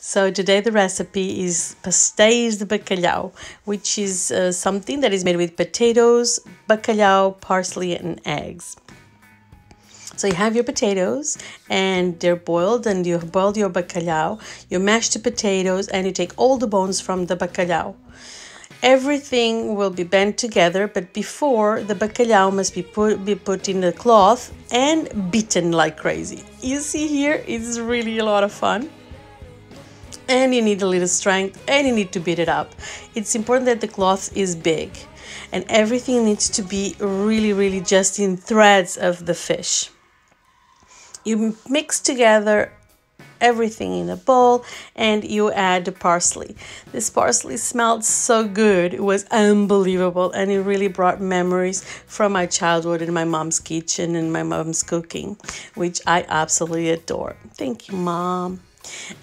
So today the recipe is pastéis de bacalhau, which is uh, something that is made with potatoes, bacalhau, parsley and eggs. So you have your potatoes and they're boiled and you have boiled your bacalhau, you mash the potatoes and you take all the bones from the bacalhau. Everything will be bent together, but before the bacalhau must be put, be put in the cloth and beaten like crazy. You see here, it's really a lot of fun and you need a little strength and you need to beat it up. It's important that the cloth is big and everything needs to be really, really just in threads of the fish. You mix together everything in a bowl and you add the parsley. This parsley smelled so good. It was unbelievable and it really brought memories from my childhood in my mom's kitchen and my mom's cooking, which I absolutely adore. Thank you, mom.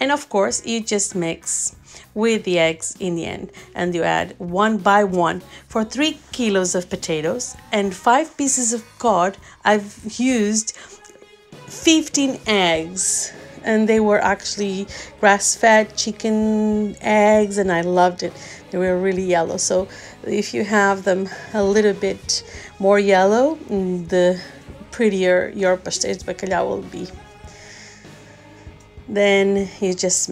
And of course, you just mix with the eggs in the end and you add one by one for three kilos of potatoes and five pieces of cod. I've used 15 eggs and they were actually grass-fed chicken eggs and i loved it. They were really yellow. So if you have them a little bit more yellow mm, the prettier your pastéis bacalhau will be then you just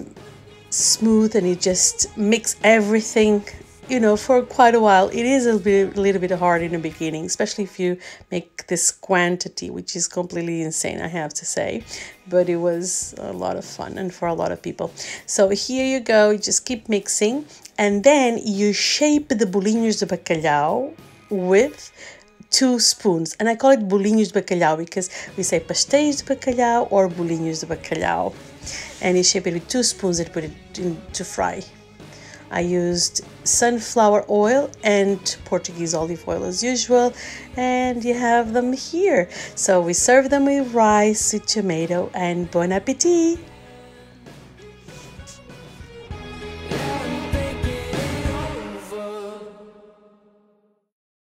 smooth and you just mix everything you know for quite a while. It is a, bit, a little bit hard in the beginning especially if you make this quantity which is completely insane i have to say. But it was a lot of fun and for a lot of people. So here you go you just keep mixing and then you shape the bolinhos de bacalhau with two spoons. And i call it bolinhos de bacalhau because we say pastéis de bacalhau or bolinhos de bacalhau and you shape it with two spoons and put it in to fry. I used sunflower oil and Portuguese olive oil as usual, and you have them here. So we serve them with rice, with tomato, and bon appetit!